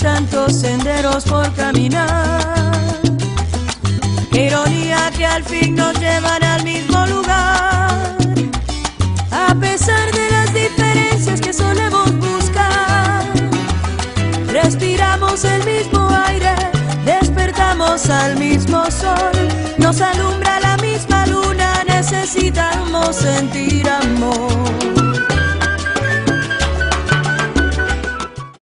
Tantos senderos por caminar. Ironía que al fin nos llevan al mismo lugar. A pesar de las diferencias que solemos buscar, respiramos el mismo aire, despertamos al mismo sol, nos alumbra la misma luna, necesitamos sentir amor.